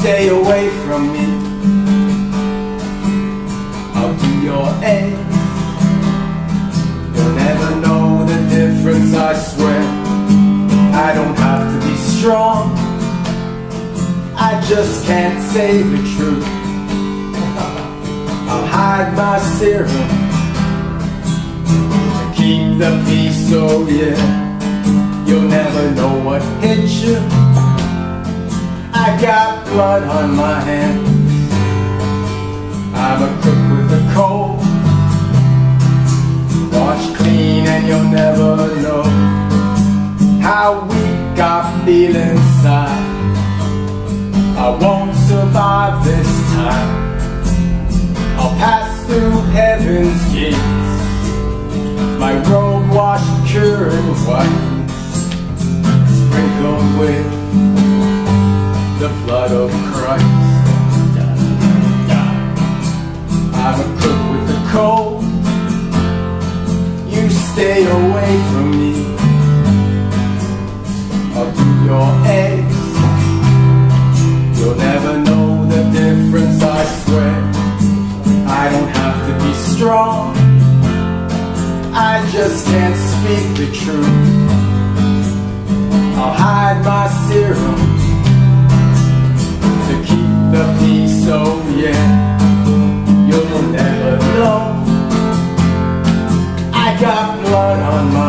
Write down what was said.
stay away from me. I'll do your eggs. You'll never know the difference, I swear. I don't have to be strong. I just can't say the truth. I'll hide my serum to keep the peace, oh yeah. You'll never know what hit you. I got blood on my hands. I'm a cook with a cold. Wash clean and you'll never know how weak I feel inside. I won't survive this time. I'll pass through heaven's gates. My robe washed pure and white blood of Christ. I'm a cook with a cold. You stay away from me. I'll do your eggs. You'll never know the difference, I swear. I don't have to be strong. I just can't speak the truth. On my